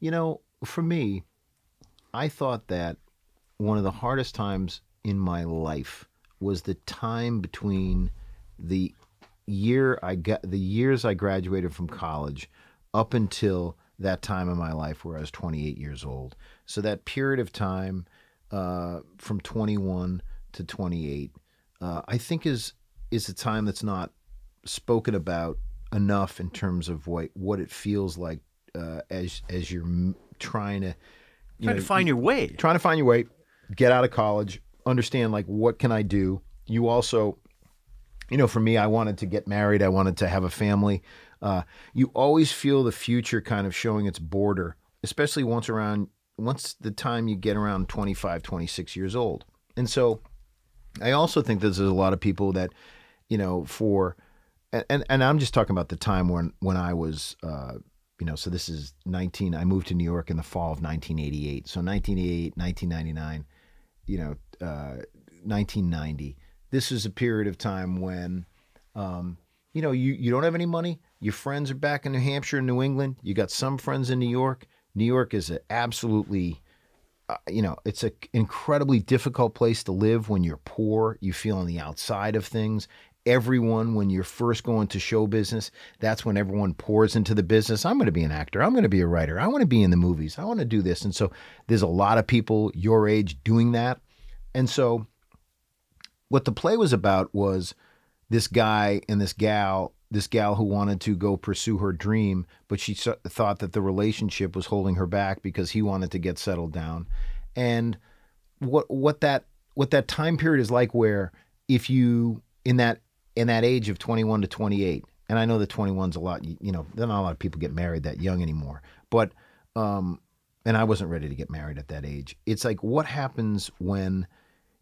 You know, for me, I thought that one of the hardest times in my life was the time between the year I got the years I graduated from college up until that time in my life where I was 28 years old. So that period of time uh, from 21 to 28, uh, I think is is a time that's not spoken about enough in terms of what what it feels like uh, as as you're trying to you Trying know, to find your way. trying to find your way, get out of college, understand like what can I do. You also, you know, for me, I wanted to get married. I wanted to have a family. Uh, you always feel the future kind of showing its border, especially once around once the time you get around 25, 26 years old. And so, I also think there's a lot of people that, you know, for and and, and I'm just talking about the time when when I was. Uh, you know, so this is 19. I moved to New York in the fall of 1988. So 1988, 1999, you know, uh, 1990. This is a period of time when, um, you know, you, you don't have any money. Your friends are back in New Hampshire and New England. You got some friends in New York. New York is a absolutely, uh, you know, it's an incredibly difficult place to live when you're poor. You feel on the outside of things. Everyone, when you're first going to show business, that's when everyone pours into the business. I'm going to be an actor. I'm going to be a writer. I want to be in the movies. I want to do this. And so there's a lot of people your age doing that. And so what the play was about was this guy and this gal, this gal who wanted to go pursue her dream, but she thought that the relationship was holding her back because he wanted to get settled down. And what what that what that time period is like where if you in that in that age of 21 to 28 and I know that 21's a lot you know not a lot of people get married that young anymore but um and I wasn't ready to get married at that age. It's like what happens when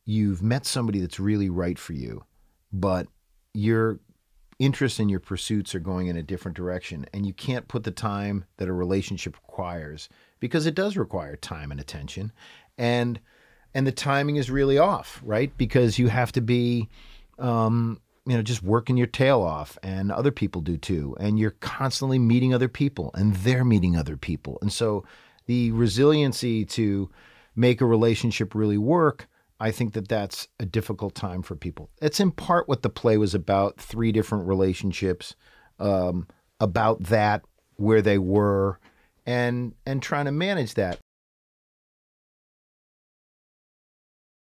you've met somebody that's really right for you but your interests and your pursuits are going in a different direction and you can't put the time that a relationship requires because it does require time and attention and and the timing is really off right? Because you have to be um, you know just working your tail off and other people do too and you're constantly meeting other people and they're meeting other people and so the resiliency to make a relationship really work I think that that's a difficult time for people. It's in part what the play was about three different relationships, um, about that, where they were, and and trying to manage that.